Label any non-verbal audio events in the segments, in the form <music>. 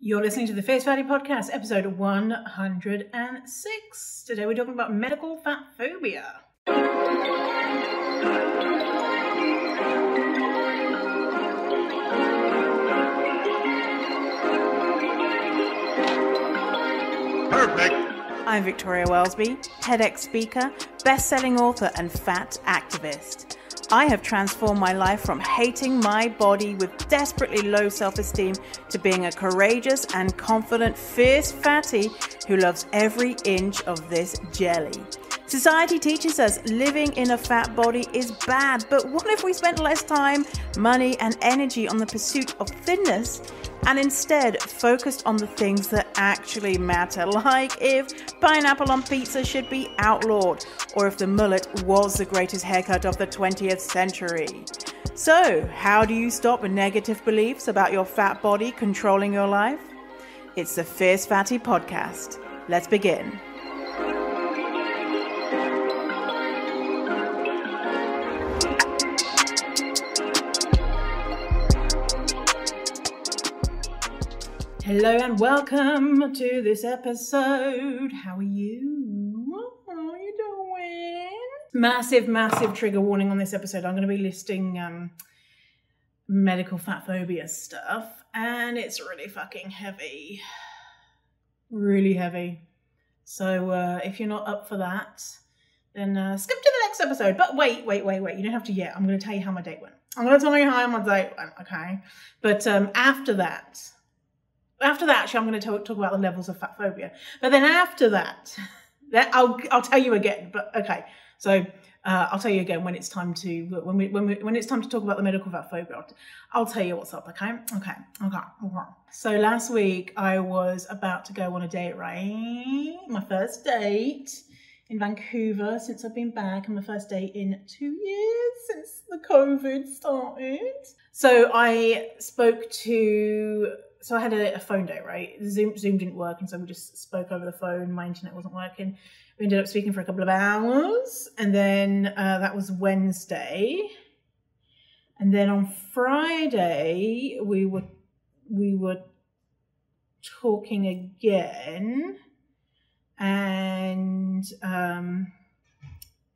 You're listening to the Fierce Fatty Podcast, episode 106. Today we're talking about medical fat phobia. Perfect. I'm Victoria Welsby, TEDx speaker, best-selling author, and fat activist. I have transformed my life from hating my body with desperately low self-esteem to being a courageous and confident, fierce fatty who loves every inch of this jelly. Society teaches us living in a fat body is bad, but what if we spent less time, money, and energy on the pursuit of thinness and instead focused on the things that actually matter, like if pineapple on pizza should be outlawed, or if the mullet was the greatest haircut of the 20th century. So, how do you stop negative beliefs about your fat body controlling your life? It's the Fierce Fatty Podcast. Let's begin. Hello and welcome to this episode. How are you? How are you doing? Massive, massive trigger warning on this episode. I'm going to be listing um, medical fat phobia stuff, and it's really fucking heavy. Really heavy. So uh, if you're not up for that, then uh, skip to the next episode. But wait, wait, wait, wait. You don't have to yet. I'm going to tell you how my date went. I'm going to tell you how my date went, okay? But um, after that, after that, actually, I'm going to talk, talk about the levels of fat phobia. But then after that, <laughs> that I'll I'll tell you again. But okay, so uh, I'll tell you again when it's time to when we when we, when it's time to talk about the medical fat phobia. I'll, I'll tell you what's up. Okay, okay, okay, okay. So last week I was about to go on a date, right? My first date in Vancouver since I've been back, and my first date in two years since the COVID started. So I spoke to so I had a, a, phone date, right? Zoom Zoom didn't work, and so we just spoke over the phone. My internet wasn't working. We ended up speaking for a couple of hours, and then uh, that was Wednesday. And then on Friday we were we were talking again, and um,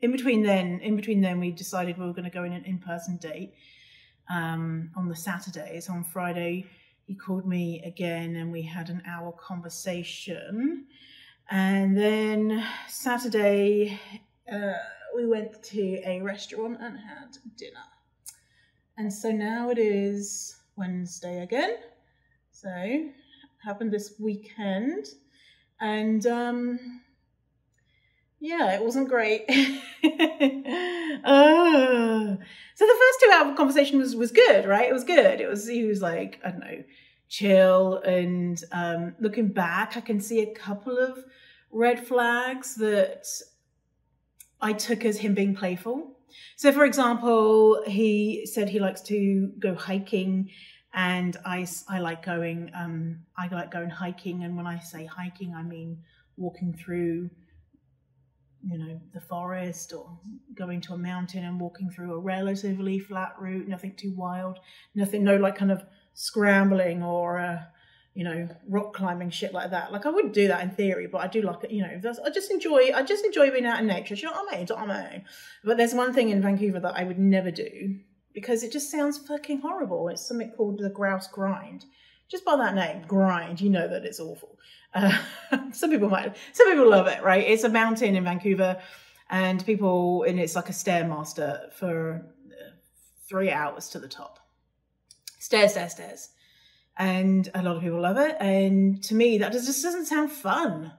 in between then, in between then, we decided we were going to go in an in person date um, on the Saturday. Saturdays. On Friday he called me again and we had an hour conversation. And then Saturday, uh, we went to a restaurant and had dinner. And so now it is Wednesday again. So happened this weekend. And um, yeah, it wasn't great. uh, <laughs> so the first two hour conversation was was good, right? It was good. It was he was like I don't know, chill and um, looking back, I can see a couple of red flags that I took as him being playful. So, for example, he said he likes to go hiking, and I I like going um, I like going hiking, and when I say hiking, I mean walking through you know, the forest or going to a mountain and walking through a relatively flat route, nothing too wild, nothing, no like kind of scrambling or, uh, you know, rock climbing shit like that. Like I wouldn't do that in theory, but I do like it, you know, I just enjoy, I just enjoy being out in nature. you know what I mean? I mean? But there's one thing in Vancouver that I would never do because it just sounds fucking horrible. It's something called the grouse grind. Just by that name, grind, you know that it's awful. Uh, <laughs> some people might, some people love it, right? It's a mountain in Vancouver, and people, and it's like a stairmaster for uh, three hours to the top. Stairs, stairs, stairs, and a lot of people love it. And to me, that just doesn't sound fun.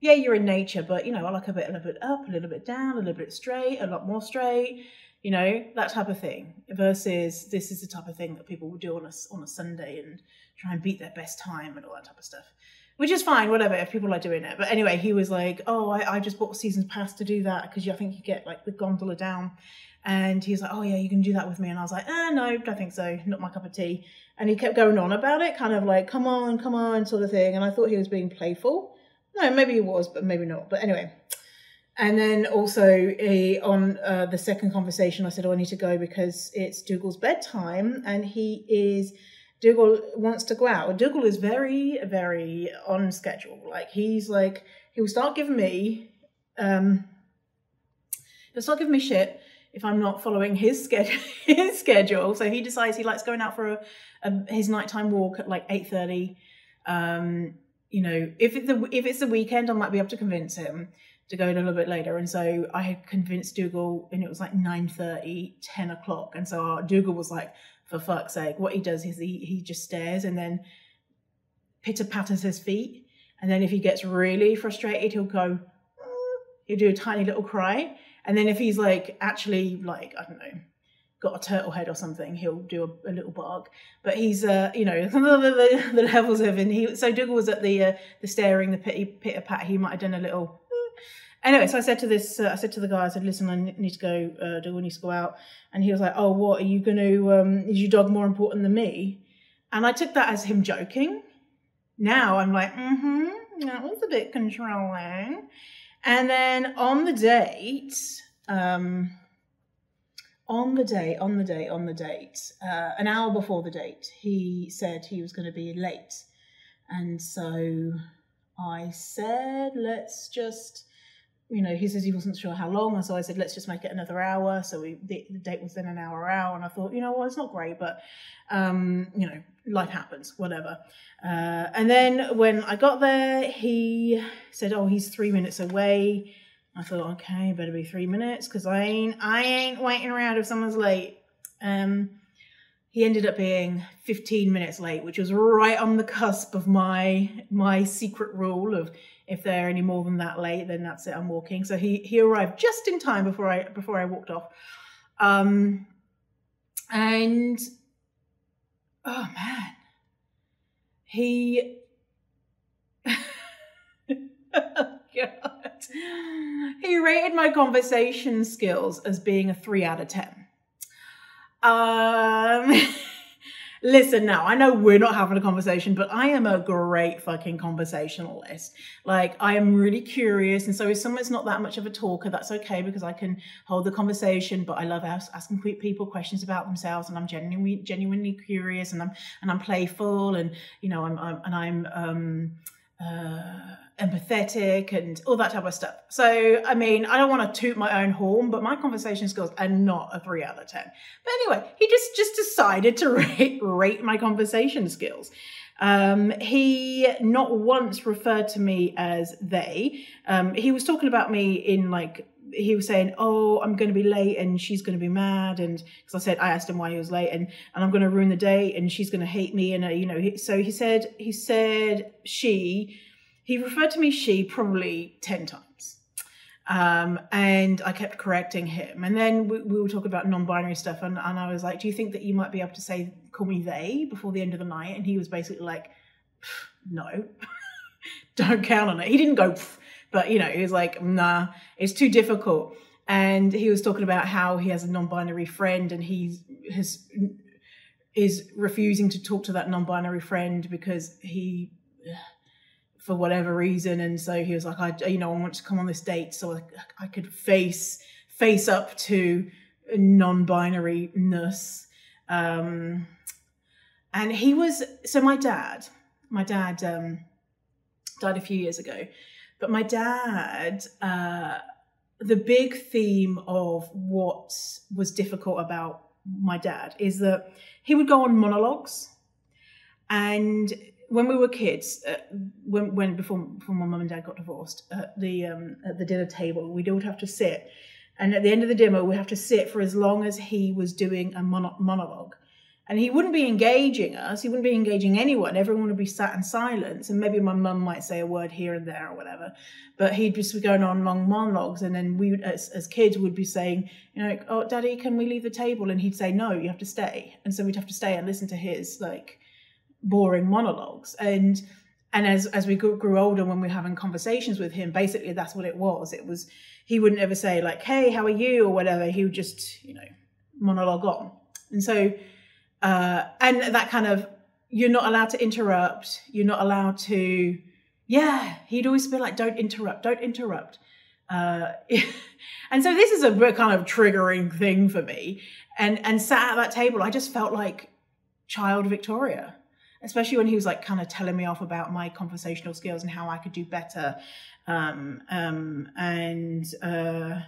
Yeah, you're in nature, but you know, I like a bit, a little bit up, a little bit down, a little bit straight, a lot more straight. You know, that type of thing. Versus, this is the type of thing that people will do on a on a Sunday and try and beat their best time and all that type of stuff which is fine, whatever, if people are doing it. But anyway, he was like, oh, I, I just bought a season's pass to do that because I think you get like the gondola down. And he was like, oh, yeah, you can do that with me. And I was like, ah, no, don't think so. Not my cup of tea. And he kept going on about it, kind of like, come on, come on, sort of thing. And I thought he was being playful. No, maybe he was, but maybe not. But anyway. And then also he, on uh, the second conversation, I said, oh, I need to go because it's Dougal's bedtime. And he is Dougal wants to go out. Dougal is very, very on schedule. Like he's like he will start giving me, um, he'll start giving me shit if I'm not following his schedule. <laughs> His schedule. So he decides he likes going out for a, a his nighttime walk at like eight thirty. Um, you know, if the if it's the weekend, I might be able to convince him to go in a little bit later. And so I had convinced Dougal, and it was like 9.30, 10 o'clock. And so Dougal was like, for fuck's sake, what he does is he, he just stares and then pitter patters his feet. And then if he gets really frustrated, he'll go, he'll do a tiny little cry. And then if he's like actually like, I don't know, got a turtle head or something, he'll do a, a little bark. But he's, uh, you know, <laughs> the, levels of, and he, so Dougal was at the, uh, the staring, the pitter pat, he might have done a little, anyway, so I said to this, uh, I said to the guy, I said, listen, I need to go, uh, Dougal need to go out. And he was like, oh, what, are you going to, um, is your dog more important than me? And I took that as him joking. Now I'm like, mm-hmm, that was a bit controlling. And then on the date, um, on the date, on the date, on the date, uh, an hour before the date, he said he was going to be late. And so I said, let's just, you know, he says he wasn't sure how long. And so I said, let's just make it another hour. So we, the, the date was then an hour out. And I thought, you know what, it's not great, but, um, you know, life happens, whatever. Uh, and then when I got there, he said, oh, he's three minutes away. I thought, okay, better be three minutes because I ain't, I ain't waiting around if someone's late. Um, he ended up being 15 minutes late, which was right on the cusp of my my secret rule of if they're any more than that late, then that's it, I'm walking. So he he arrived just in time before I before I walked off. Um, and oh man, he <laughs> oh god, he rated my conversation skills as being a three out of ten. Um, <laughs> listen now, I know we're not having a conversation, but I am a great fucking conversationalist. Like, I am really curious. And so if someone's not that much of a talker, that's okay because I can hold the conversation. But I love ask, asking people questions about themselves and I'm genuinely, genuinely curious and I'm, and I'm playful and, you know, I'm, I'm and I'm, um, uh, empathetic and all that type of stuff. So, I mean, I don't want to toot my own horn, but my conversation skills are not a three out of 10. But anyway, he just, just decided to <laughs> rate, rate my conversation skills. Um, he not once referred to me as they. Um, he was talking about me in like, he was saying, "Oh, I'm going to be late, and she's going to be mad." And because I said, I asked him why he was late, and and I'm going to ruin the day, and she's going to hate me, and uh, you know. He, so he said, he said she he referred to me she probably 10 times. Um, and I kept correcting him. And then we, we were talking about non binary stuff. And, and I was like, Do you think that you might be able to say, call me they before the end of the night? And he was basically like, No, <laughs> don't count on it. He didn't go, but you know, he was like, Nah, it's too difficult. And he was talking about how he has a non binary friend and he has is refusing to talk to that non binary friend because he for whatever reason. And so he was like, I, you know, I want to come on this date so I, I could face, face up to non-binary-ness. Um, and he was, so my dad, my dad, um, died a few years ago, but my dad, uh, the big theme of what was difficult about my dad is that he would go on monologues. And when we were kids, uh, when, when before, before my mum and dad got divorced, at the um, at the dinner table, we'd all have to sit, and at the end of the dinner, we have to sit for as long as he was doing a mono- monologue, and he wouldn't be engaging us. He wouldn't be engaging anyone. Everyone would be sat in silence, and maybe my mum might say a word here and there or whatever, but he'd just be going on long monologues, and then we, as, as kids, would be saying, you know, like, "Oh, daddy, can we leave the table?" And he'd say, "No, you have to stay," and so we'd have to stay and listen to his like boring monologues and and as as we grew older when we were having conversations with him basically that's what it was it was he wouldn't ever say like hey how are you or whatever he would just you know monologue on and so uh and that kind of you're not allowed to interrupt. You're not allowed to yeah he'd always be like don't interrupt don't interrupt. Uh <laughs> and so this is a kind of triggering thing for me. And and sat at that table i just felt like child Victoria, especially when he was like kind of telling me off about my conversational skills and how I could do better. Um, um, and uh,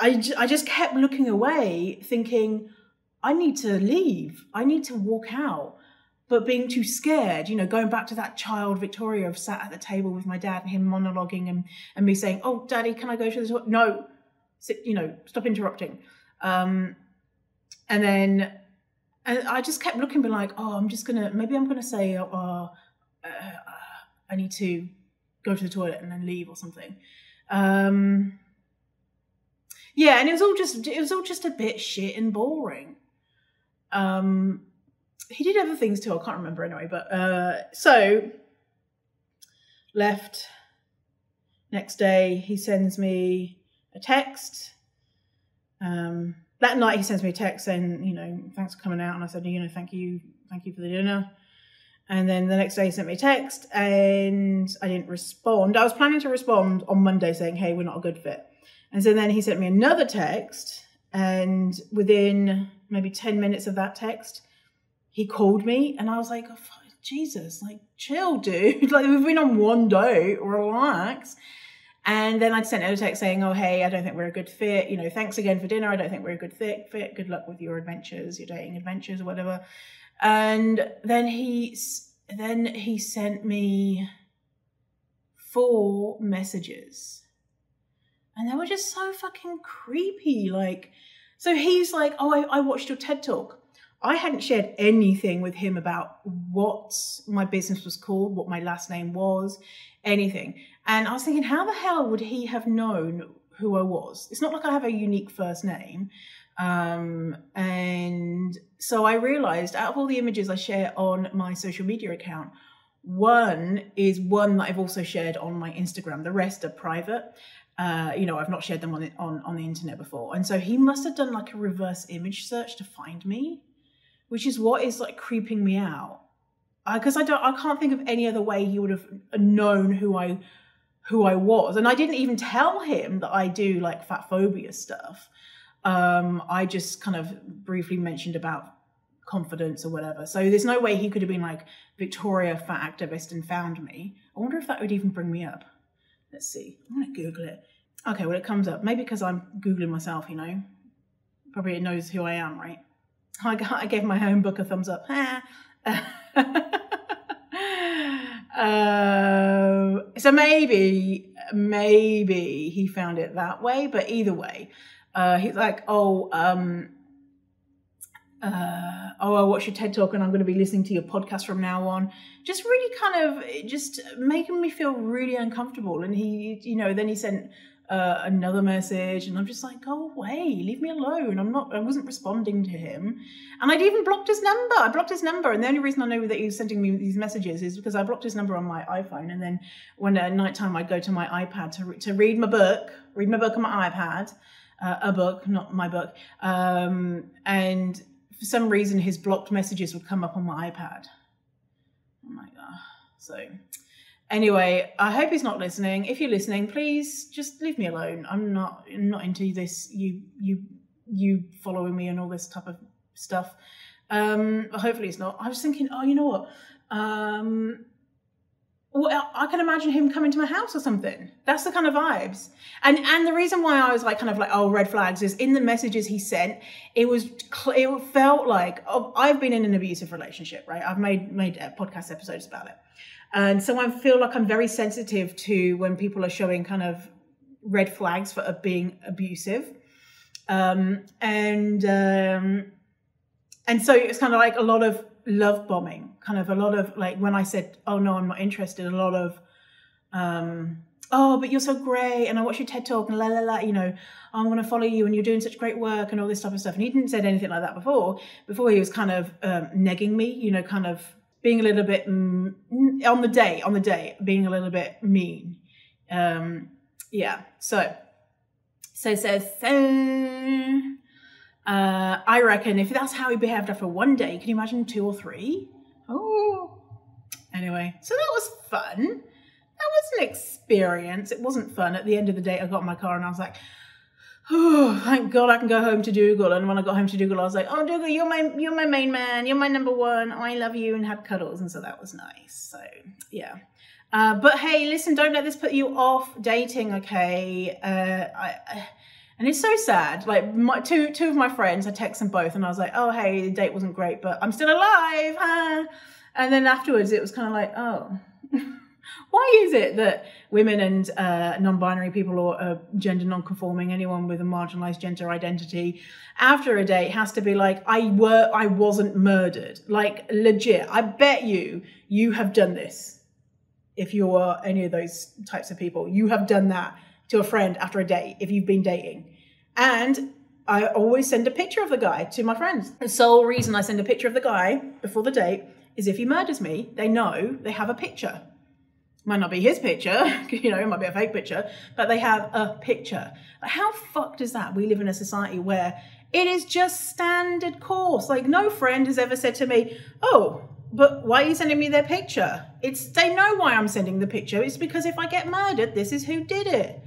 I just kept looking away, thinking, I need to leave. I need to walk out. But being too scared, you know, going back to that child Victoria of sat at the table with my dad and him monologuing and, and me saying, Oh, daddy, can I go to the toilet? No, sit, you know, stop interrupting. Um, and then and I just kept looking, be like, oh, I'm just gonna maybe I'm gonna say, uh, uh, I need to go to the toilet and then leave or something. Um, yeah, and it was all just it was all just a bit shit and boring. Um, he did other things too. I can't remember anyway. But uh, so left. Next day, he sends me a text. Um, that night, he sends me a text saying, you know, thanks for coming out. And I said, you know, thank you, thank you for the dinner. And then the next day, he sent me a text, and I didn't respond. I was planning to respond on Monday saying, hey, we're not a good fit. And so then he sent me another text, and within maybe 10 minutes of that text, he called me, and I was like, oh, Jesus, like, chill, dude. <laughs> like, we've been on one date, relax. And then I'd sent out a text saying, oh, hey, I don't think we're a good fit. You know, thanks again for dinner. I don't think we're a good fit. fit. Good luck with your adventures, your dating adventures, or whatever. And then he, then he sent me four messages and they were just so fucking creepy. Like, so he's like, "Oh, I, I, watched your TED talk." I hadn't shared anything with him about what my business was called, what my last name was, anything. And I was thinking, how the hell would he have known who I was? It's not like I have a unique first name. Um, and so I realized out of all the images I share on my social media account, one is one that I've also shared on my Instagram. The rest are private. Uh, you know, I've not shared them on the, on on the internet before, and so he must have done like a reverse image search to find me, which is what is like creeping me out. Because uh, I don't, I can't think of any other way he would have known who I who I was, and I didn't even tell him that I do like fat phobia stuff. Um, I just kind of briefly mentioned about confidence or whatever. So there's no way he could have been like Victoria fat activist and found me. I wonder if that would even bring me up. Let's see. I'm going to Google it. Okay, well, it comes up. Maybe because I'm Googling myself, you know. Probably it knows who I am, right? I, got, <laughs> I gave my own book a thumbs up. uh, <laughs> so maybe, maybe he found it that way, but either way, uh, he's like, oh, um, uh, oh, I watched your TED talk and I'm going to be listening to your podcast from now on. Just really kind of just making me feel really uncomfortable. And he, you know, then he sent uh, another message and I'm just like, go away, leave me alone. I'm not, I wasn't responding to him. And I'd even blocked his number. I blocked his number. And the only reason I know that he was sending me these messages is because I blocked his number on my iPhone. And then when at night time I'd go to my iPad to, re- to read my book, read my book on my iPad. Uh, a book, not my book. Um, and for some reason his blocked messages would come up on my iPad. Oh my god. So anyway, I hope he's not listening. If you're listening, please just leave me alone. I'm not I'm not into this you you you following me and all this type of stuff. Um hopefully it's not. I was thinking, oh you know what? Um well, I can imagine him coming to my house or something. That's the kind of vibes. And and the reason why I was like kind of like oh red flags is in the messages he sent, it was it felt like oh, I've been in an abusive relationship, right? I've made made uh, podcast episodes about it, and so I feel like I'm very sensitive to when people are showing kind of red flags for being abusive, um, and um, and so it's kind of like a lot of love bombing. Kind of a lot of like when i said oh no i'm not interested a lot of um oh but you're so great and i watch your ted talk and la la la you know i'm going to follow you and you're doing such great work and all this type of stuff. And he didn't said anything like that before. Before he was kind of um, negging me you know kind of being a little bit mm, on the day on the day being a little bit mean. Um yeah so so so so uh, I reckon if that's how he behaved after one day, can you imagine two or three? Oh. Anyway, so that was fun. That was an experience. It wasn't fun. At the end of the day, I got in my car and I was like, oh, thank God I can go home to Dougal. And when I got home to Dougal, I was like, oh, Dougal, you're my, you're my main man. You're my number one. I love you and had cuddles. And so that was nice. So yeah. Uh, but hey, listen, don't let this put you off dating, okay? Uh, I, I, and it's so sad. Like my two two of my friends, I text them both, and I was like, "Oh, hey, the date wasn't great, but I'm still alive." And then afterwards, it was kind of like, "Oh, <laughs> why is it that women and uh, non-binary people or uh, gender non-conforming, anyone with a marginalized gender identity, after a date has to be like, I were, I wasn't murdered, like legit. I bet you, you have done this. If you are any of those types of people, you have done that to a friend after a date if you've been dating, and I always send a picture of the guy to my friends. The sole reason I send a picture of the guy before the date is if he murders me, they know they have a picture might not be his picture, <laughs> you know, it might be a fake picture, but they have a picture. How fucked is that? We live in a society where it is just standard course. Like, no friend has ever said to me, oh, but why are you sending me their picture? It's they know why I'm sending the picture. It's because if I get murdered, this is who did it.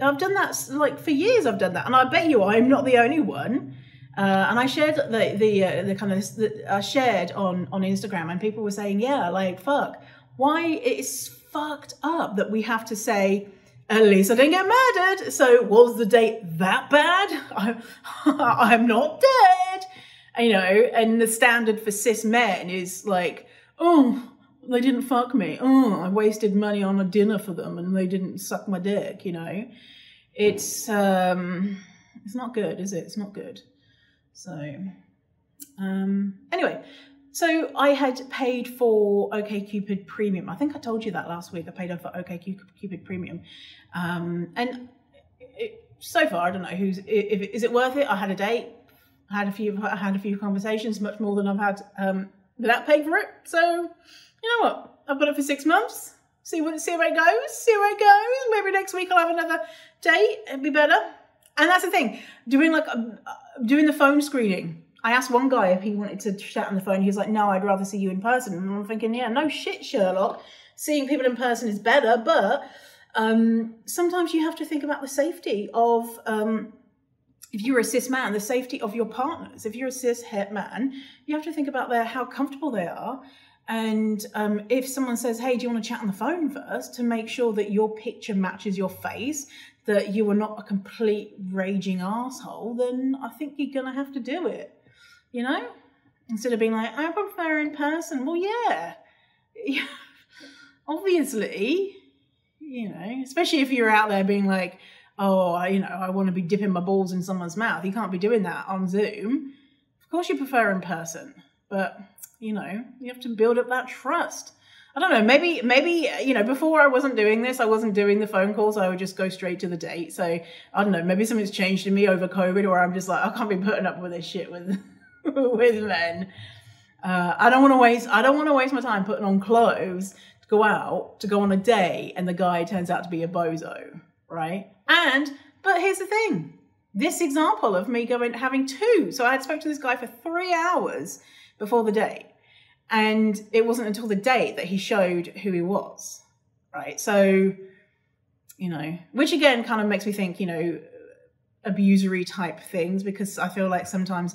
I've done that like for years. I've done that, and I bet you I'm not the only one. Uh, and I shared the the uh, the kind of I shared on on Instagram, and people were saying, yeah, like fuck, why it's fucked up that we have to say, at least I didn't get murdered. So was the date that bad? <laughs> I'm, <laughs> I'm not dead. You know, and the standard for cis men is like, oh, they didn't fuck me. Oh, I wasted money on a dinner for them and they didn't suck my dick, you know. It's um it's not good, is it? It's not good. So um anyway, so I had paid for OKCupid Premium. I think I told you that last week. I paid for OKCupid Premium, um, and it, so far I don't know who's. If, is it worth it? I had a date. I had a few. I had a few conversations, much more than I've had um, without paying for it. So you know what? I've got it for six months. See what see where it goes. See where it goes. Maybe next week I'll have another date. It'd be better. And that's the thing. Doing like uh, doing the phone screening I asked one guy if he wanted to chat on the phone. He was like, "No, I'd rather see you in person." And I'm thinking, "Yeah, no shit, Sherlock. Seeing people in person is better, but um, sometimes you have to think about the safety of." Um, if you're a cis man, the safety of your partners. If you're a cis het man, you have to think about their how comfortable they are. And um, if someone says, "Hey, do you want to chat on the phone first to make sure that your picture matches your face, that you are not a complete raging asshole, then I think you're gonna have to do it you know? Instead of being like, I prefer in person. Well, yeah. <laughs> Obviously, you know, especially if you're out there being like, oh, you know, I want to be dipping my balls in someone's mouth. You can't be doing that on Zoom. Of course, you prefer in person, but you know, you have to build up that trust. I don't know. Maybe, maybe you know, before I wasn't doing this, I wasn't doing the phone calls. I would just go straight to the date. So I don't know. Maybe something's changed in me over COVID, or I'm just like, I can't be putting up with this shit with <laughs> with men. Uh, I don't want to waste. I don't want to waste my time putting on clothes to go out to go on a date, and the guy turns out to be a bozo, right? And but here's the thing: this example of me going having two. So I had spoke to this guy for three hours before the date, and it wasn't until the date that he showed who he was, right? So, you know, which again kind of makes me think, you know, abusery type things because I feel like sometimes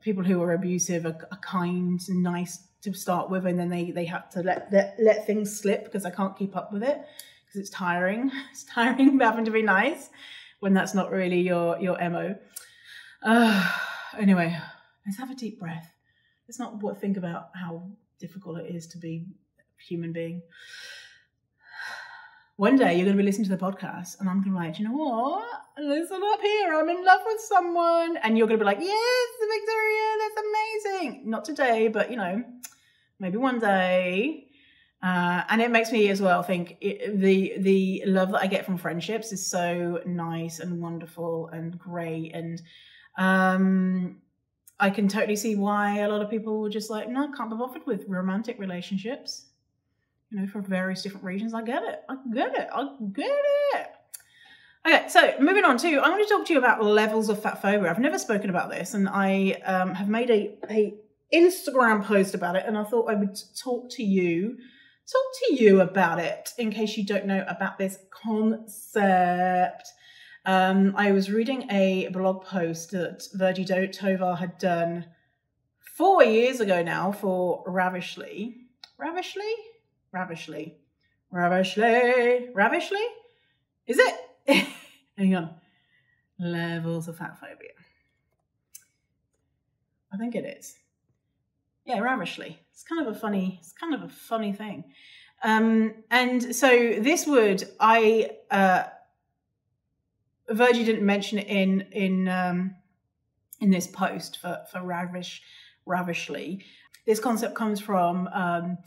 people who are abusive are, are kind and nice to start with, and then they they have to let let, let things slip because I can't keep up with it because it's tiring. <laughs> It's tiring <laughs> having to be nice when that's not really your your mo. Uh, <sighs> anyway, let's have a deep breath. Let's not think about how difficult it is to be a human being <sighs> one day you're going to be listening to the podcast and I'm going to be like, you know what? Listen up here. I'm in love with someone. And you're going to be like, yes, Victoria, that's amazing. Not today, but you know, maybe one day. Uh, and it makes me as well think it, the the love that I get from friendships is so nice and wonderful and great and um, I can totally see why a lot of people were just like, no, I can't be bothered with romantic relationships you know, for various different reasons. I get it. I get it. I get it. Okay, so moving on to, I want to talk to you about levels of fat phobia. I've never spoken about this, and I um, have made a, a Instagram post about it, and I thought I would talk to you, talk to you about it in case you don't know about this concept. Um, I was reading a blog post that Do- Tovar had done four years ago now for Ravishly. Ravishly? Ravishly. Ravishly. Ravishly? Is it? <laughs> Hang on. Levels of fat phobia. I think it is. Yeah, ravishly. It's kind of a funny, it's kind of a funny thing. Um, and so this would I uh Virgie didn't mention it in in um in this post for for ravish ravishly. This concept comes from um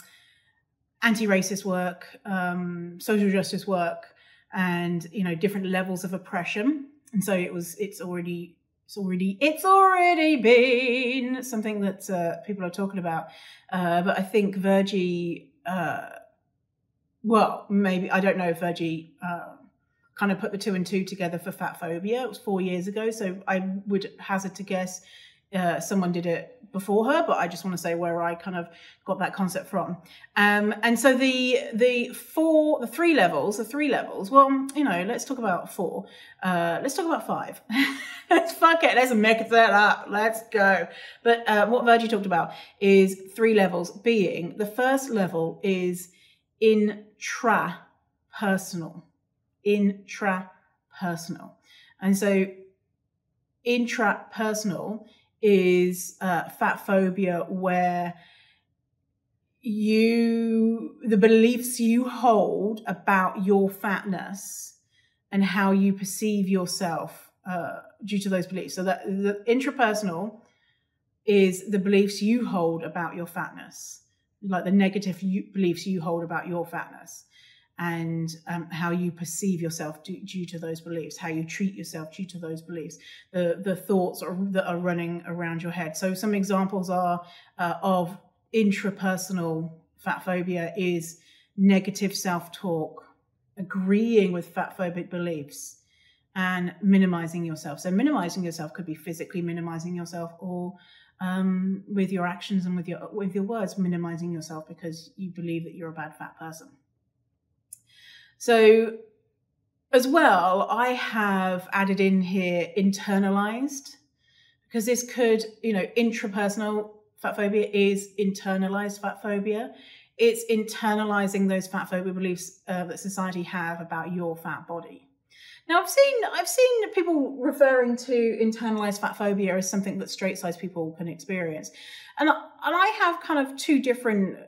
anti-racist work, um, social justice work, and you know different levels of oppression. And so it was. It's already. It's already. It's already been something that uh, people are talking about. Uh, but I think Virgie. Uh, well, maybe I don't know if Virgie uh, kind of put the two and two together for fat phobia. It was four years ago, so I would hazard to guess uh, someone did it before her, but I just want to say where I kind of got that concept from. Um, and so the the four, the three levels, the three levels. Well, you know, let's talk about four. Uh, let's talk about five. let's <laughs> fuck it. Let's make that up. Let's go. But uh, what Virgie talked about is three levels. Being the first level is intra personal, intra personal, and so intrapersonal is uh, fat phobia where you the beliefs you hold about your fatness and how you perceive yourself uh, due to those beliefs. So that the intrapersonal is the beliefs you hold about your fatness like the negative you, beliefs you hold about your fatness and um, how you perceive yourself due, due, to those beliefs, how you treat yourself due to those beliefs, the the thoughts are, that are running around your head. So some examples are uh, of intrapersonal fat phobia is negative self-talk, agreeing with fat phobic beliefs, and minimizing yourself. So minimizing yourself could be physically minimizing yourself or um, with your actions and with your with your words, minimizing yourself because you believe that you're a bad fat person. So, as well, I have added in here internalized because this could, you know, intrapersonal fat phobia is internalized fat phobia. It's internalizing those fat phobia beliefs uh, that society have about your fat body. Now, I've seen I've seen people referring to internalized fat phobia as something that straight size people can experience, and and I have kind of two different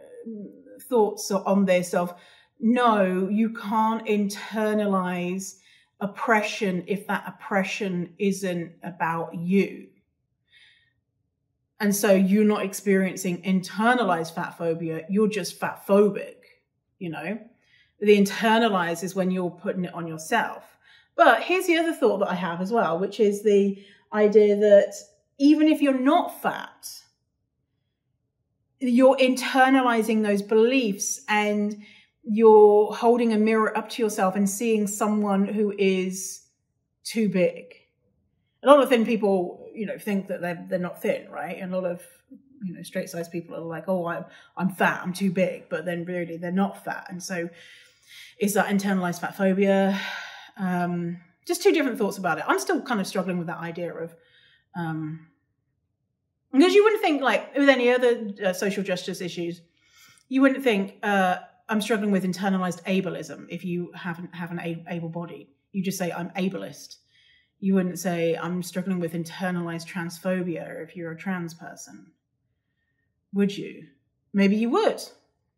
thoughts on this of no, you can't internalize oppression if that oppression isn't about you. And so you're not experiencing internalized fat phobia, you're just fat phobic, you know? The internalize is when you're putting it on yourself. But here's the other thought that I have as well, which is the idea that even if you're not fat, you're internalizing those beliefs and you're holding a mirror up to yourself and seeing someone who is too big. A lot of thin people, you know, think that they're they're not thin, right? And a lot of you know straight sized people are like, oh, I'm I'm fat, I'm too big, but then really they're not fat. And so, is that internalized fat phobia? Um, just two different thoughts about it. I'm still kind of struggling with that idea of. Um, because you wouldn't think like with any other uh, social justice issues, you wouldn't think uh, I'm struggling with internalized ableism. If you haven't have an able body, you just say I'm ableist. You wouldn't say I'm struggling with internalized transphobia if you're a trans person. Would you? Maybe you would.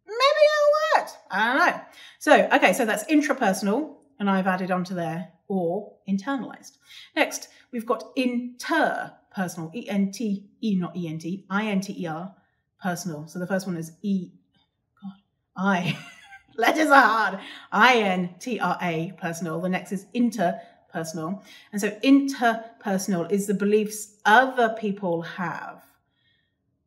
Maybe I would. I don't know. So, okay, so that's intrapersonal, and I've added onto there, or internalized. Next, we've got interpersonal, E N T E, not E N T, I N T E R, personal. So the first one is E I. <laughs> Letters are hard. I N T R A personal. The next is interpersonal. And so interpersonal is the beliefs other people have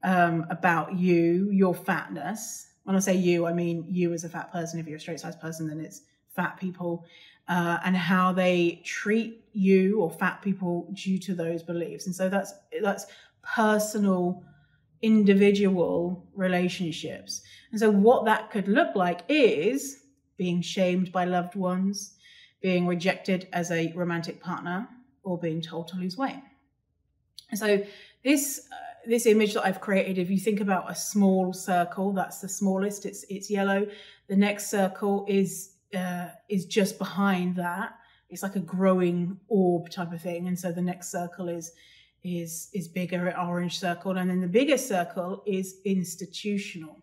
um, about you, your fatness. When I say you, I mean you as a fat person. If you're a straight sized person, then it's fat people. Uh, and how they treat you or fat people due to those beliefs. And so that's that's personal individual relationships. And so, what that could look like is being shamed by loved ones, being rejected as a romantic partner, or being told to lose weight. So this uh, this image that I've created, if you think about a small circle, that's the smallest. It's it's yellow. The next circle is uh, is just behind that. It's like a growing orb type of thing, and so the next circle is is is bigger, at orange circle, and then the bigger circle is institutional.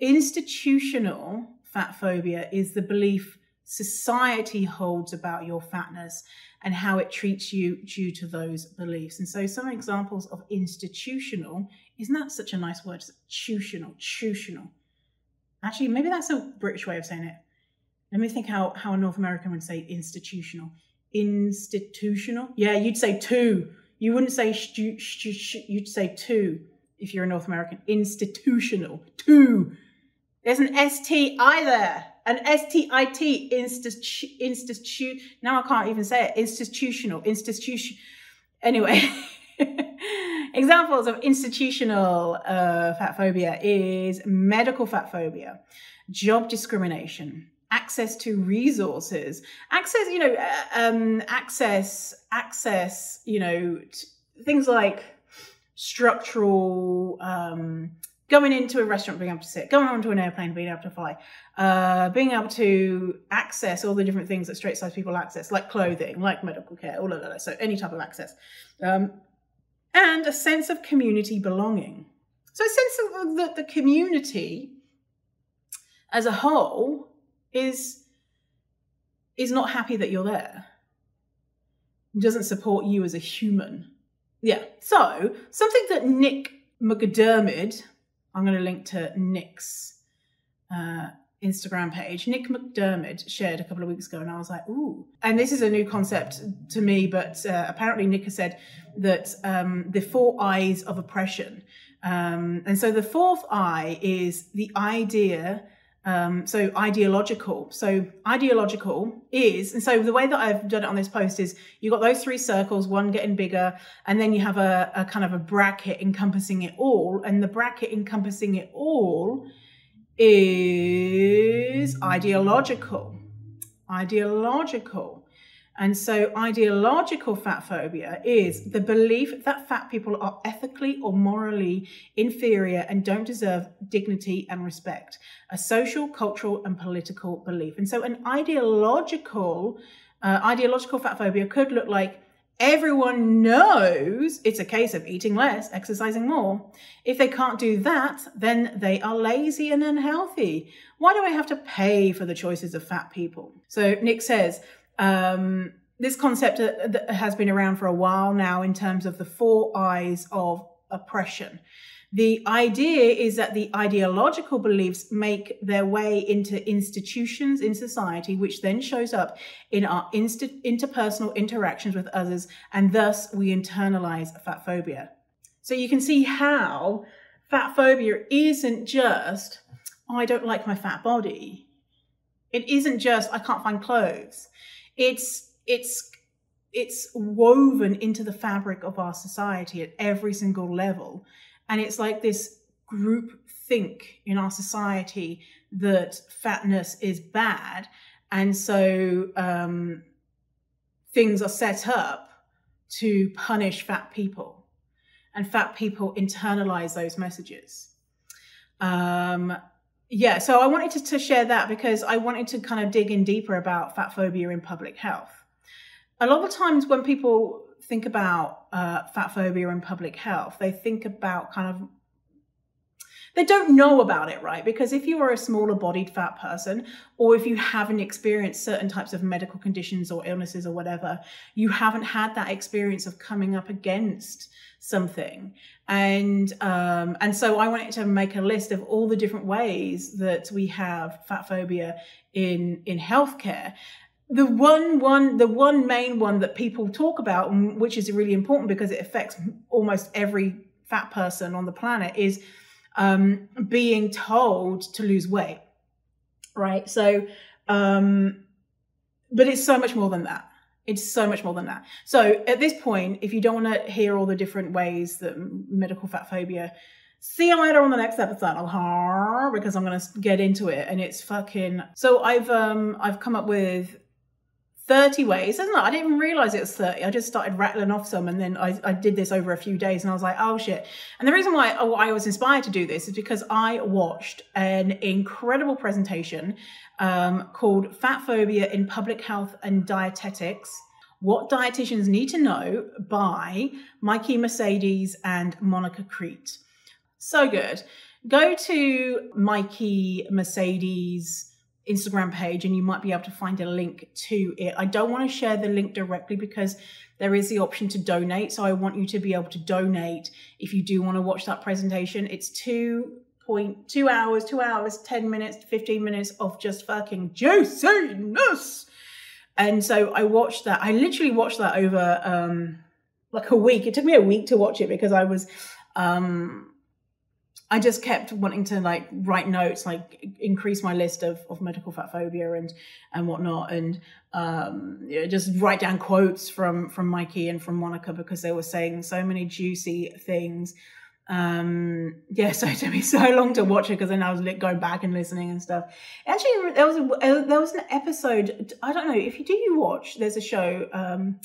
Institutional fat phobia is the belief society holds about your fatness and how it treats you due to those beliefs. And so, some examples of institutional isn't that such a nice word? Institutional, institutional. Actually, maybe that's a British way of saying it. Let me think how, how a North American would say institutional. Institutional? Yeah, you'd say two. You wouldn't say stu, stu, stu, you'd say two if you're a North American. Institutional. Two. There's an STI there. An STIT, institute, institute. Now I can't even say it. Institutional, institution. Anyway, <laughs> examples of institutional uh, fat phobia is medical fat phobia, job discrimination, access to resources, access, you know, uh, um, access, access, you know, things like structural um, going into a restaurant, being able to sit, going onto an airplane, being able to fly, uh, being able to access all the different things that straight size people access, like clothing, like medical care, all of that. So any type of access. Um, and a sense of community belonging. So a sense of that the community as a whole is is not happy that you're there. Doesn't support you as a human. Yeah. So something that Nic McDermid, I'm going to link to Nic's uh, Instagram page. Nic McDermid shared a couple of weeks ago, and I was like, ooh. And this is a new concept to me, but uh, apparently Nic has said that um, the four I's of oppression. Um, and so the fourth I is the idea um, so ideological. So ideological is, and so the way that I've done it on this post is you've got those three circles, one getting bigger, and then you have a, a kind of a bracket encompassing it all. And the bracket encompassing it all is ideological. Ideological. And so, ideological fat phobia is the belief that fat people are ethically or morally inferior and don't deserve dignity and respect, a social, cultural, and political belief. And so, an ideological, uh, ideological fat phobia could look like everyone knows it's a case of eating less, exercising more. If they can't do that, then they are lazy and unhealthy. Why do I have to pay for the choices of fat people? So Nic says, um, this concept uh, has been around for a while now in terms of the four I's of oppression. The idea is that the ideological beliefs make their way into institutions in society, which then shows up in our inst- interpersonal interactions with others, and thus we internalize fat phobia. So you can see how fat phobia isn't just, oh, I don't like my fat body. It isn't just, I can't find clothes it's it's it's woven into the fabric of our society at every single level. And it's like this group think in our society that fatness is bad. And so um, things are set up to punish fat people. And fat people internalize those messages. Um, yeah, so I wanted to, to share that because I wanted to kind of dig in deeper about fat phobia in public health. A lot of times when people think about uh, fat phobia in public health, they think about kind of they don't know about it, right? Because if you are a smaller bodied fat person, or if you haven't experienced certain types of medical conditions or illnesses or whatever, you haven't had that experience of coming up against something. And um, and so I wanted to make a list of all the different ways that we have fat phobia in in healthcare the one one the one main one that people talk about which is really important because it affects almost every fat person on the planet is um, being told to lose weight, right? So, um, but it's so much more than that. It's so much more than that. So at this point, if you don't want to hear all the different ways that medical fat phobia, see you later on the next episode because I'm going to get into it and it's fucking. So I've um I've come up with 30 ways. Isn't it? I didn't even realize it was 30. I just started rattling off some and then I, I did this over a few days and I was like, oh shit. And the reason why oh, I was inspired to do this is because I watched an incredible presentation um, called Fat Phobia in Public Health and Dietetics. What Dietitians Need to Know by Mikey Mercedes and Monica Crete. So good. Go to Mikey Mercedes Instagram page and you might be able to find a link to it. I don't want to share the link directly because there is the option to donate. So I want you to be able to donate if you do want to watch that presentation. It's two point two hours, two hours, 10 minutes, 15 minutes of just fucking juiciness. And so I watched that. I literally watched that over um like a week. It took me a week to watch it because I was um I just kept wanting to like write notes, like increase my list of, of medical fat phobia and and whatnot, and um, you know, just write down quotes from from Mikey and from Monica because they were saying so many juicy things. Um, yeah, <laughs> so it took me so long to watch it because then I was going back and listening and stuff. Actually, there was a, there was an episode. I don't know if you do you watch. There's a show. Um,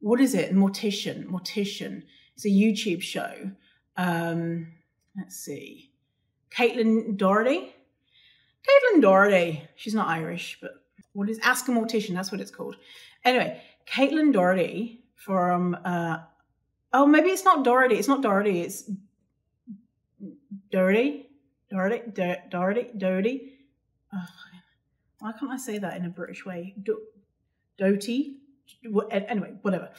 what is it? Mortician. Mortician. It's a YouTube show. Um, let's see, Caitlin Doherty. Caitlin Doherty. She's not Irish, but what is Ask a Mortician? That's what it's called. Anyway, Caitlin Doherty from. Uh, oh, maybe it's not Doherty. It's not Doherty. It's Doherty. Doherty. Doherty. Doherty. Oh, why can't I say that in a British way? Do- Doty. Anyway, whatever.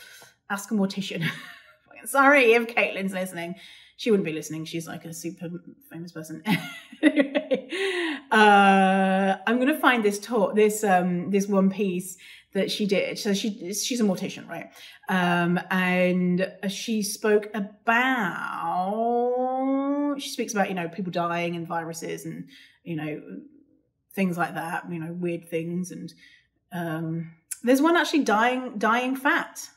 Ask a mortician. <laughs> Sorry if Caitlin's listening she wouldn't be listening. She's like a super famous person. <laughs> uh, I'm gonna find this talk, this um, this one piece that she did. So she she's a mortician, right? Um, and she spoke about she speaks about you know people dying and viruses and you know things like that. You know weird things and um, there's one actually dying dying fat.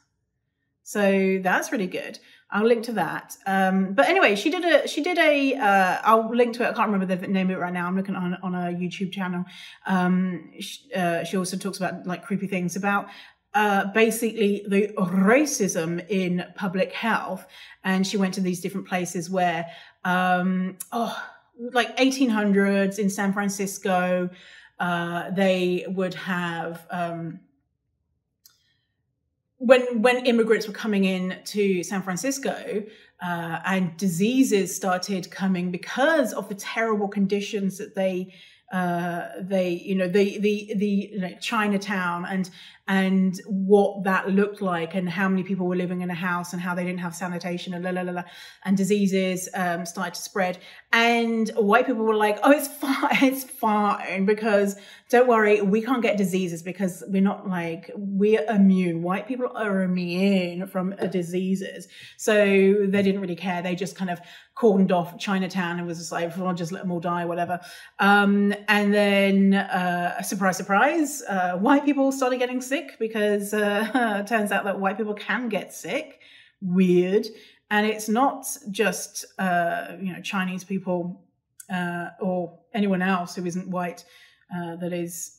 So that's really good. I'll link to that. Um, but anyway, she did a she did a. uh, link to it. I can't remember the name of it right now. I'm looking on on a YouTube channel. Um, she, uh, she also talks about like creepy things about uh, basically the racism in public health. And she went to these different places where, um, oh, like 1800s in San Francisco, uh, they would have um, when when immigrants were coming in to San Francisco uh, and diseases started coming because of the terrible conditions that they uh, they you know the the the you know, Chinatown and and what that looked like and how many people were living in a house and how they didn't have sanitation and la la la, la and diseases um, started to spread. And white people were like oh it's fine <laughs> it's fine because don't worry we can't get diseases because we're not like we're immune. White people are immune from diseases. So they didn't really care. They just kind of cordoned off Chinatown and was just like, well, just let them all die, whatever. Um, and then, uh, surprise, surprise, uh, white people started getting sick because uh, <laughs> it turns out that white people can get sick. Weird. And it's not just, uh, you know, Chinese people uh, or anyone else who isn't white uh, that is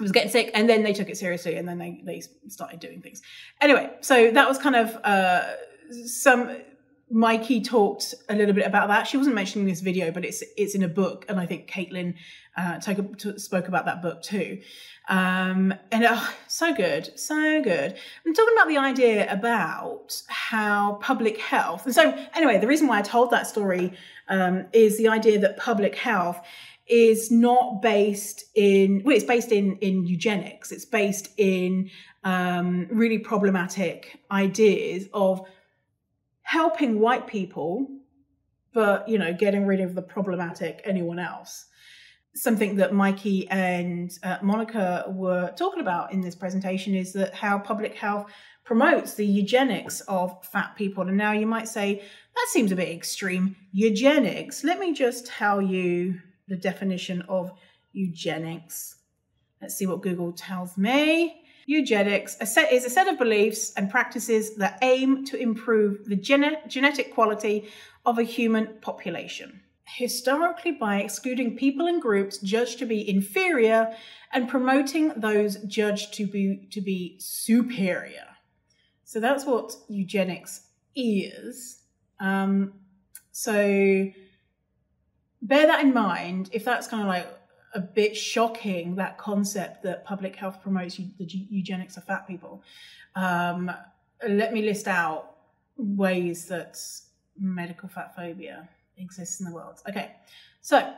was getting sick and then they took it seriously and then they, they started doing things anyway so that was kind of uh, some Mikey talked a little bit about that. She wasn't mentioning this video, but it's it's in a book, and I think Caitlin uh, spoke about that book too. Um, and oh, so good, so good. I'm talking about the idea about how public health. And so, anyway, the reason why I told that story um, is the idea that public health is not based in well, it's based in in eugenics. It's based in um, really problematic ideas of helping white people, but you know, getting rid of the problematic anyone else. Something that Mikey and uh, Monica were talking about in this presentation is that how public health promotes the eugenics of fat people. And now you might say, that seems a bit extreme. Eugenics. Let me just tell you the definition of eugenics. Let's see what Google tells me. Eugenics is a set of beliefs and practices that aim to improve the gene- genetic quality of a human population. historically by excluding people and groups judged to be inferior and promoting those judged to be to be superior. So that's what eugenics is. Um, so bear that in mind if that's kind of like a bit shocking that concept that public health promotes the eugenics of fat people. Um, let me list out ways that medical fat phobia exists in the world. Okay, so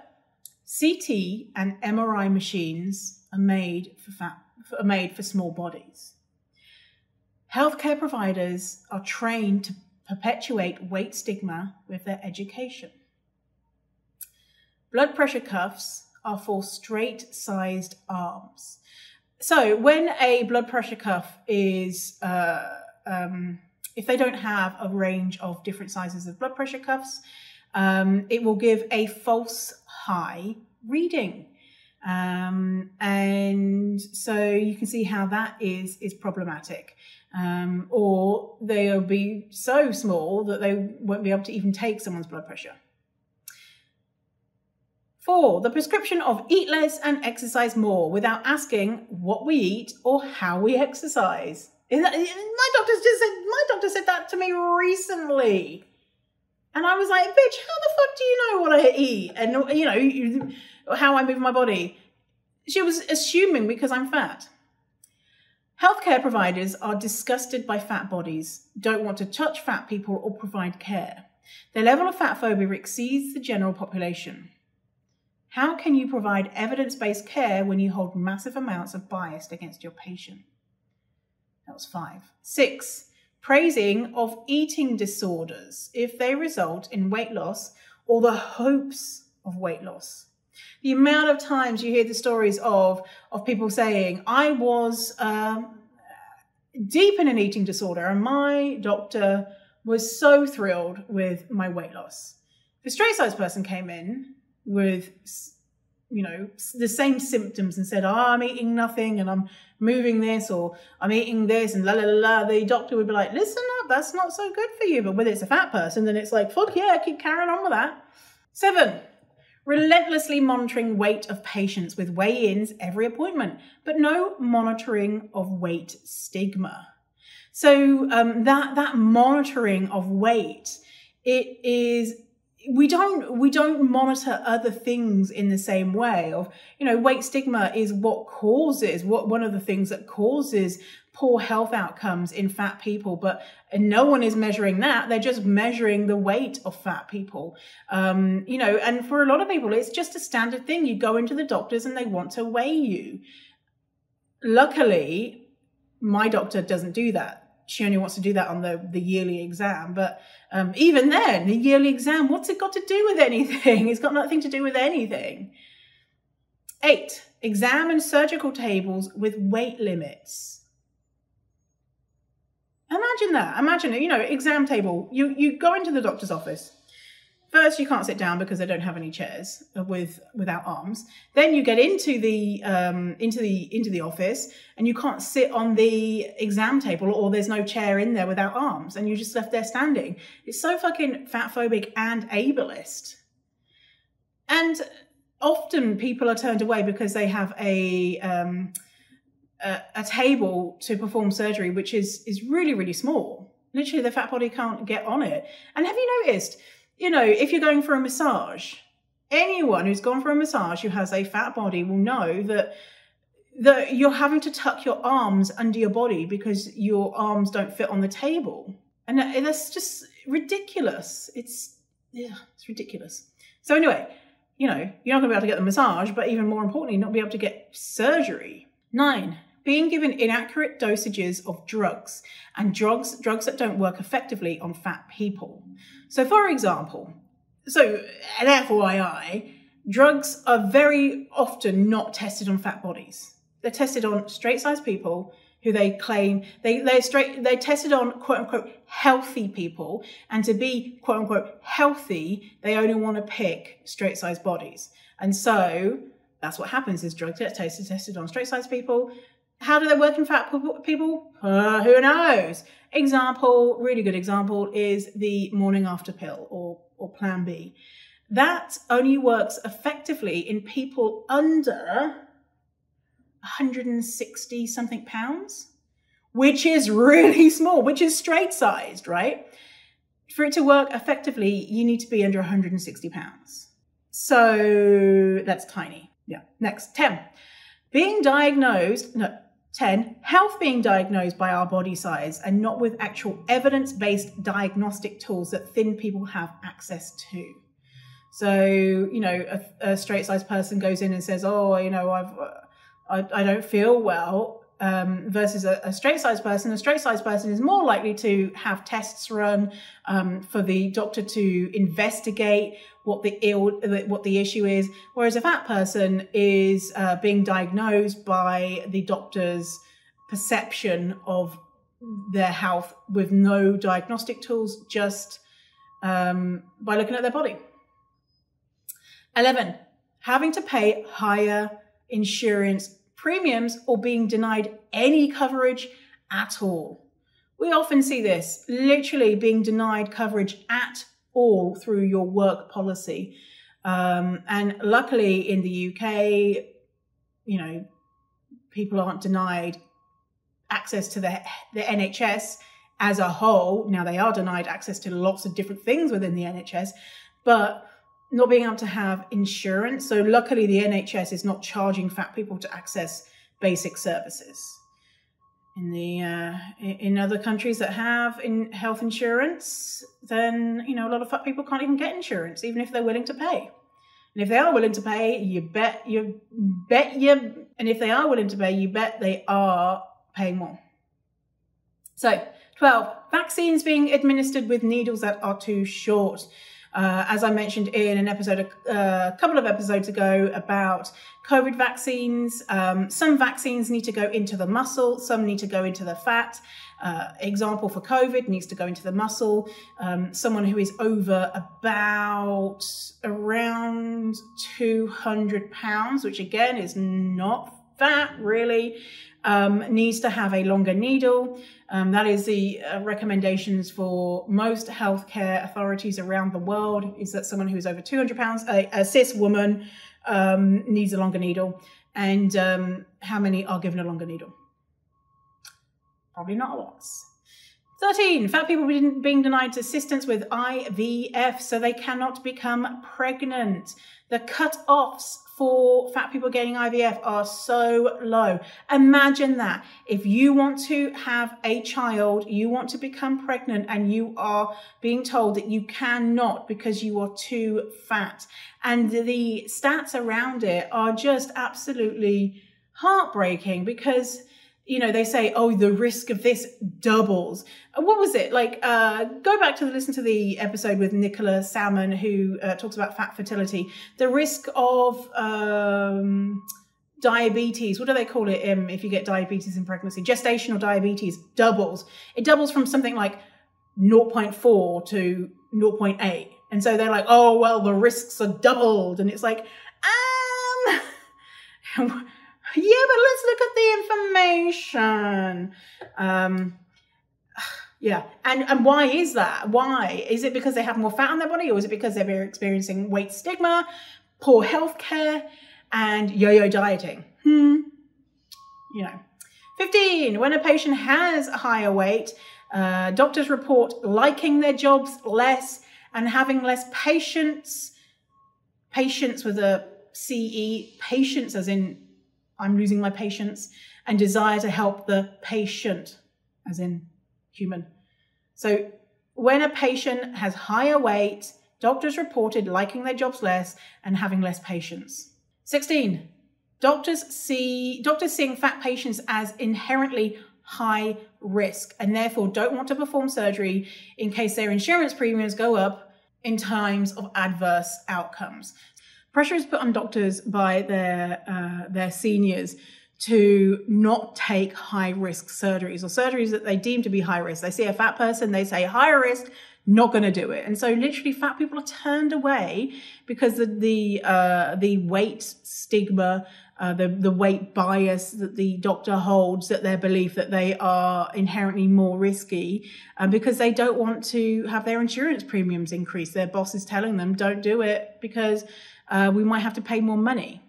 CT and MRI machines are made for fat are made for small bodies. Healthcare providers are trained to perpetuate weight stigma with their education. Blood pressure cuffs are for straight sized arms. So, when a blood pressure cuff is, uh, um, if they don't have a range of different sizes of blood pressure cuffs, um, it will give a false high reading. Um, and so you can see how that is is problematic. Um, or they'll be so small that they won't be able to even take someone's blood pressure. Four, the prescription of eat less and exercise more without asking what we eat or how we exercise. That, my doctor just said my doctor said that to me recently. And I was like, bitch, how the fuck do you know what I eat and you know how I move my body? She was assuming because I'm fat. Healthcare providers are disgusted by fat bodies, don't want to touch fat people or provide care. Their level of fat phobia exceeds the general population. How can you provide evidence based care when you hold massive amounts of bias against your patient? That was five. Six, praising of eating disorders if they result in weight loss or the hopes of weight loss. The amount of times you hear the stories of, of people saying, I was um, deep in an eating disorder and my doctor was so thrilled with my weight loss. The straight size person came in with you know the same symptoms and said oh, i'm eating nothing and i'm moving this or i'm eating this and la la la the doctor would be like listen up that's not so good for you. But when it's a fat person then it's like fuck yeah keep carrying on with that. Seven relentlessly monitoring weight of patients with weigh-ins every appointment but no monitoring of weight stigma. So um, that that monitoring of weight it is we don't we don't monitor other things in the same way of you know weight stigma is what causes what one of the things that causes poor health outcomes in fat people but no one is measuring that. They're just measuring the weight of fat people. Um, you know and for a lot of people it's just a standard thing. You go into the doctors and they want to weigh you. Luckily my doctor doesn't do that she only wants to do that on the, the yearly exam. But um, even then, the yearly exam, what's it got to do with anything? <laughs> It's got nothing to do with anything. Eight, exam and surgical tables with weight limits. Imagine that. Imagine, you know, exam table. You, you go into the doctor's office First, you can't sit down because they don't have any chairs with without arms. Then you get into the um, into the into the office, and you can't sit on the exam table, or there's no chair in there without arms, and you're just left there standing. It's so fucking fat phobic and ableist. And often people are turned away because they have a um, a, a table to perform surgery, which is is really really small. Literally, the fat body can't get on it. And have you noticed? You know, if you're going for a massage, anyone who's gone for a massage who has a fat body will know that that you're having to tuck your arms under your body because your arms don't fit on the table. And that's just ridiculous. It's yeah, it's ridiculous. So anyway, you know, you're not going to be able to get the massage, but even more importantly, not be able to get surgery. Nine, being given inaccurate dosages of drugs and drugs drugs that don't work effectively on fat people. So, for example, so an FYI, drugs are very often not tested on fat bodies. They're tested on straight sized people who they claim they they straight they're tested on quote unquote healthy people, and to be quote unquote healthy, they only want to pick straight sized bodies. And so that's what happens is drugs get tested tested on straight sized people. How do they work in fat people? Uh, who knows? Example, really good example, is the morning after pill or, or Plan B. That only works effectively in people under 160 something pounds, which is really <laughs> small, which is straight sized, right? For it to work effectively, you need to be under 160 pounds. So that's tiny. Yeah. Next, 10. Being diagnosed, no, 10. Health being diagnosed by our body size and not with actual evidence based diagnostic tools that thin people have access to. So, you know, a, a straight sized person goes in and says, Oh, you know, I've, uh, I, I don't feel well. Um, versus a, a straight sized person, a straight sized person is more likely to have tests run um, for the doctor to investigate what the ill, what the issue is. Whereas a fat person is uh, being diagnosed by the doctor's perception of their health with no diagnostic tools, just um, by looking at their body. 11. Having to pay higher insurance premiums or being denied any coverage at all. We often see this literally being denied coverage at all through your work policy. Um, and luckily in the UK, you know, people aren't denied access to the, the NHS as a whole. Now they are denied access to lots of different things within the NHS, but not being able to have insurance. So luckily the NHS is not charging fat people to access basic services. In the uh, in other countries that have in health insurance, then you know a lot of fat people can't even get insurance, even if they're willing to pay. And if they are willing to pay, you bet you bet you, and if they are willing to pay, you bet they are paying more. So, 12, vaccines being administered with needles that are too short. Uh, as I mentioned in an episode, a uh, couple of episodes ago about COVID vaccines, um, some vaccines need to go into the muscle, some need to go into the fat. Uh, example for COVID needs to go into the muscle. Um, someone who is over about around 200 pounds, which again is not fat really, um, needs to have a longer needle. Um, that is the uh, recommendations for most healthcare authorities around the world is that someone who is over 200 pounds, a, a cis woman, um, needs a longer needle. And um, how many are given a longer needle? Probably not a lot. 13. Fat people being denied assistance with IVF so they cannot become pregnant. The cut-offs for fat people getting IVF are so low. Imagine that. If you want to have a child, you want to become pregnant, and you are being told that you cannot because you are too fat. And the stats around it are just absolutely heartbreaking because you know, they say, oh, the risk of this doubles. Uh, what was it? Like, uh, go back to listen to the episode with Nicola Salmon, who uh, talks about fat fertility. The risk of um, diabetes, what do they call it um, if you get diabetes in pregnancy? Gestational diabetes doubles. It doubles from something like 0.4 to 0.8. And so they're like, oh, well, the risks are doubled. And it's like, um, <laughs> yeah, but let's look at the information. Um, yeah, and and why is that? Why is it because they have more fat on their body, or is it because they're experiencing weight stigma, poor health care, and yo-yo dieting? Hmm. You know, fifteen. When a patient has a higher weight, uh, doctors report liking their jobs less and having less patience. Patience with a CE, patience as in I'm losing my patience, and desire to help the patient, as in human. So when a patient has higher weight, doctors reported liking their jobs less and having less patience. 16. Doctors see doctors seeing fat patients as inherently high risk and therefore don't want to perform surgery in case their insurance premiums go up in times of adverse outcomes pressure is put on doctors by their uh, their seniors to not take high risk surgeries or surgeries that they deem to be high risk. They see a fat person, they say high risk, not going to do it. And so literally fat people are turned away because the the, uh, the weight stigma uh, the the weight bias that the doctor holds, that their belief that they are inherently more risky, uh, because they don't want to have their insurance premiums increase. Their boss is telling them, "Don't do it because uh, we might have to pay more money."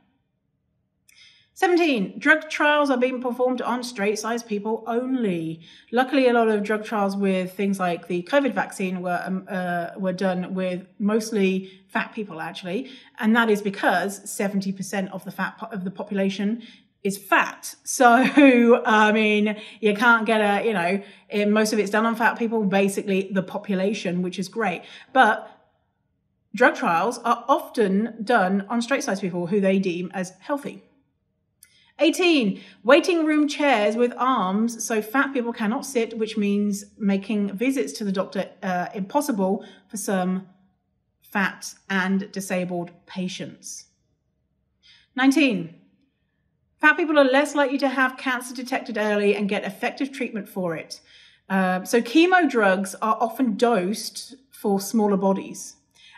17. Drug trials are being performed on straight sized people only. Luckily, a lot of drug trials with things like the COVID vaccine were, um, uh, were done with mostly fat people, actually. And that is because 70% of the fat po- of the population is fat. <laughs> So, I mean, you can't get a, you know, most of it's done on fat people, basically the population, which is great. But drug trials are often done on straight sized people who they deem as healthy. 18. Waiting room chairs with arms so fat people cannot sit, which means making visits to the doctor uh, impossible for some fat and disabled patients. 19. Fat people are less likely to have cancer detected early and get effective treatment for it. Uh, so, chemo drugs are often dosed for smaller bodies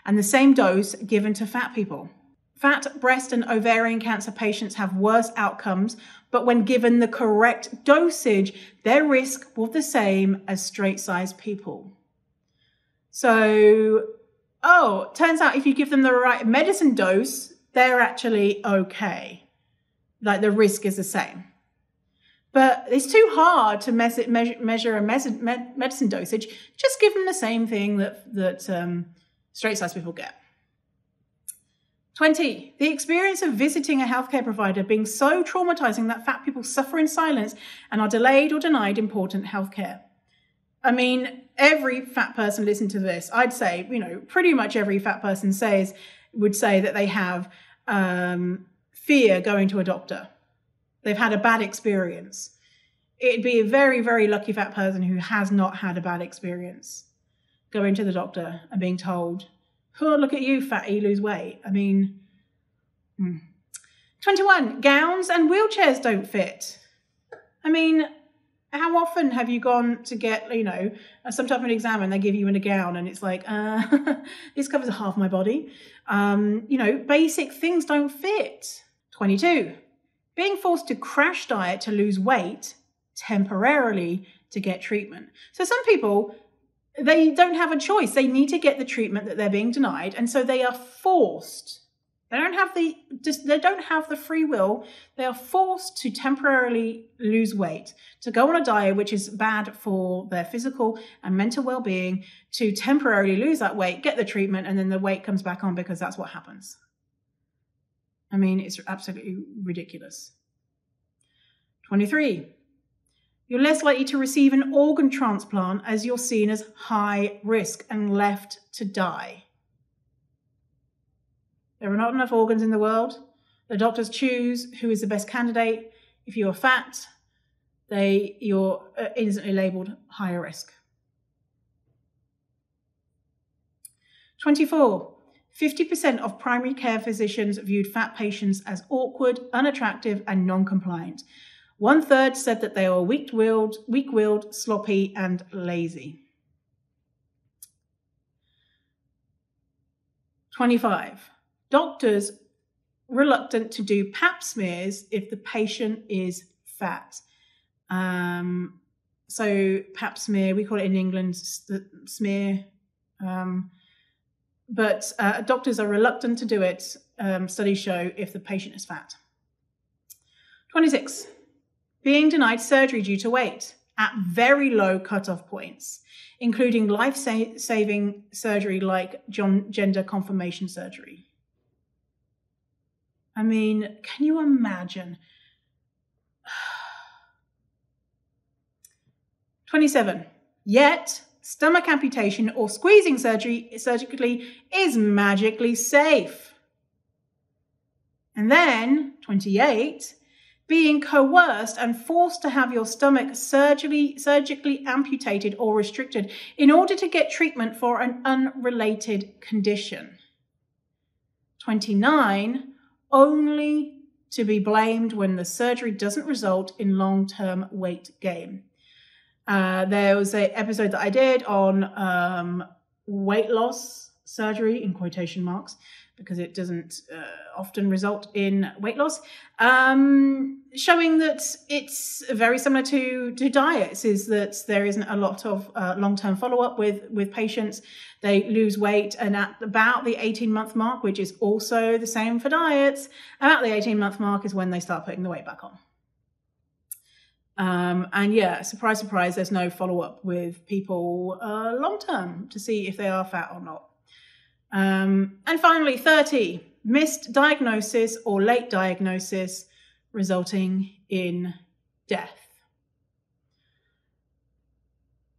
and the same dose given to fat people. Fat, breast, and ovarian cancer patients have worse outcomes, but when given the correct dosage, their risk will be the same as straight sized people. So, oh, turns out if you give them the right medicine dose, they're actually okay. Like the risk is the same. But it's too hard to measure, measure a medicine dosage. Just give them the same thing that, that um, straight sized people get. 20. The experience of visiting a healthcare provider being so traumatizing that fat people suffer in silence and are delayed or denied important healthcare. I mean, every fat person listening to this, I'd say, you know, pretty much every fat person says, would say that they have um, fear going to a doctor. They've had a bad experience. It'd be a very, very lucky fat person who has not had a bad experience going to the doctor and being told, oh, look at you, fatty, lose weight. I mean, hmm. 21, gowns and wheelchairs don't fit. I mean, how often have you gone to get, you know, some type of an exam and they give you in a gown and it's like, uh, <laughs> this covers half my body. Um, you know, basic things don't fit. 22, being forced to crash diet to lose weight temporarily to get treatment. So some people they don't have a choice. They need to get the treatment that they're being denied, and so they are forced. They don't have the they don't have the free will. They are forced to temporarily lose weight, to go on a diet which is bad for their physical and mental well-being, to temporarily lose that weight, get the treatment, and then the weight comes back on because that's what happens. I mean, it's absolutely ridiculous. 23 you're less likely to receive an organ transplant as you're seen as high risk and left to die. There are not enough organs in the world. The doctors choose who is the best candidate. If you're fat, they you're uh, instantly labeled higher risk. 24. 50% of primary care physicians viewed fat patients as awkward, unattractive, and non compliant. One third said that they were weak willed, weak willed, sloppy, and lazy. 25. Doctors reluctant to do pap smears if the patient is fat. Um, so, pap smear, we call it in England smear. Um, but uh, doctors are reluctant to do it, um, studies show, if the patient is fat. 26 being denied surgery due to weight at very low cutoff points, including life saving surgery like gender confirmation surgery. I mean, can you imagine? <sighs> 27. Yet, stomach amputation or squeezing surgery surgically is magically safe. And then, 28 being coerced and forced to have your stomach surgically, surgically amputated or restricted in order to get treatment for an unrelated condition. 29. Only to be blamed when the surgery doesn't result in long term weight gain. Uh, there was an episode that I did on um, weight loss surgery, in quotation marks, because it doesn't uh, often result in weight loss, um, showing that it's very similar to to diets. Is that there isn't a lot of uh, long term follow up with with patients. They lose weight, and at about the eighteen month mark, which is also the same for diets, about the eighteen month mark is when they start putting the weight back on. Um, and yeah, surprise, surprise, there's no follow up with people uh, long term to see if they are fat or not. Um, and finally, 30, missed diagnosis or late diagnosis resulting in death.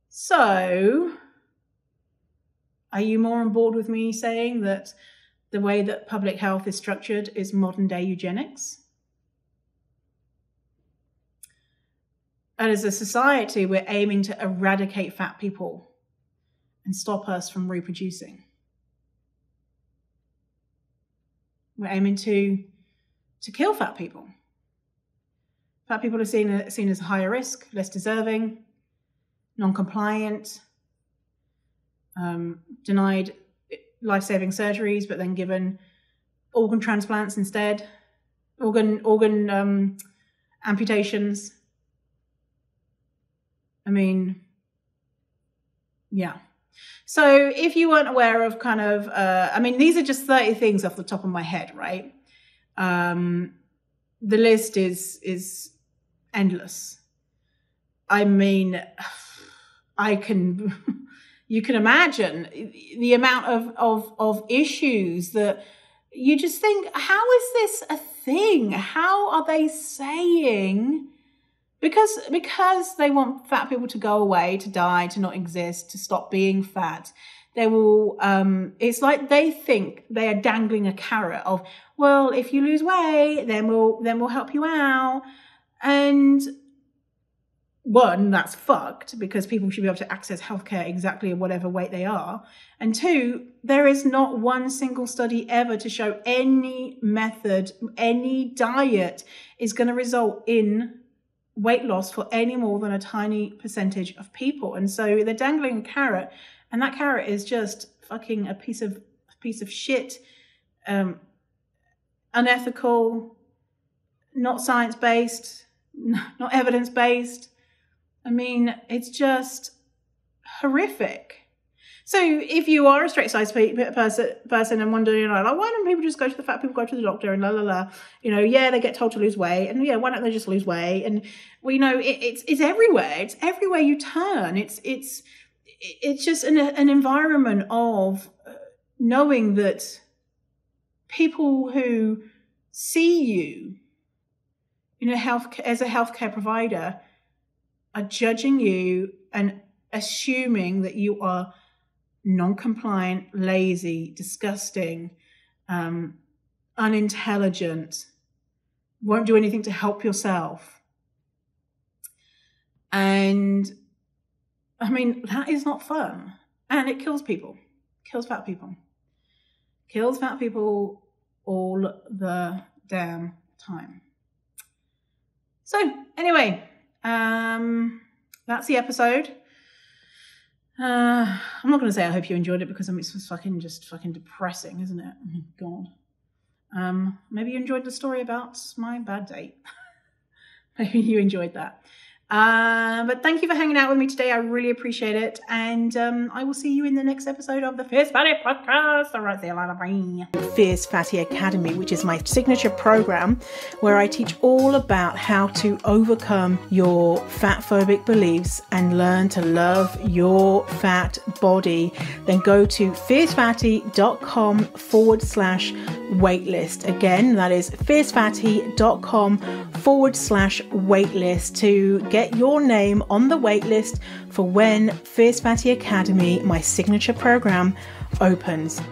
So, are you more on board with me saying that the way that public health is structured is modern day eugenics? And as a society, we're aiming to eradicate fat people and stop us from reproducing. We're aiming to to kill fat people. Fat people are seen, seen as higher risk, less deserving, non-compliant, um, denied life-saving surgeries, but then given organ transplants instead, organ organ um, amputations I mean, yeah. So if you weren't aware of kind of, uh, I mean, these are just 30 things off the top of my head, right? Um, the list is is endless. I mean, <sighs> I can, <laughs> you can imagine the amount of, of, of issues that you just think, how is this a thing? How are they saying because because they want fat people to go away to die to not exist to stop being fat they will um, it's like they think they are dangling a carrot of well if you lose weight then we'll then we'll help you out. And one that's fucked because people should be able to access healthcare exactly at whatever weight they are. And two there is not one single study ever to show any method any diet is going to result in weight loss for any more than a tiny percentage of people. And so they're dangling a carrot, and that carrot is just fucking a piece of a piece of shit, um, unethical, not science based, <laughs> not evidence based. I mean, it's just horrific. So if you are a straight size person, person and wondering, you know, like, why don't people just go to the fat people, go to the doctor and la la la, you know, yeah, they get told to lose weight, and yeah, why don't they just lose weight? And we well, know it, it's it's everywhere. It's everywhere you turn. It's it's it's just an an environment of uh, knowing that people who see you, you know, health as a healthcare provider, are judging you and assuming that you are non-compliant, lazy, disgusting, um, unintelligent, won't do anything to help yourself. And I mean, that is not fun. And it kills people, kills fat people, kills fat people all the damn time. So, anyway, um, that's the episode. Uh, I'm not going to say I hope you enjoyed it because I mean, it's fucking just fucking depressing, isn't it? Oh God. Um, maybe you enjoyed the story about my bad date. <laughs> maybe you enjoyed that. Uh, but thank you for hanging out with me today. I really appreciate it. And um, I will see you in the next episode of the Fierce Fatty Podcast. All right, see you later. Bye. Fierce Fatty Academy, which is my signature program where I teach all about how to overcome your fat phobic beliefs and learn to love your fat body. Then go to fiercefatty.com forward slash waitlist. Again, that is fiercefatty.com forward slash waitlist to get your name on the waitlist for when Fierce Fatty Academy, my signature program, opens.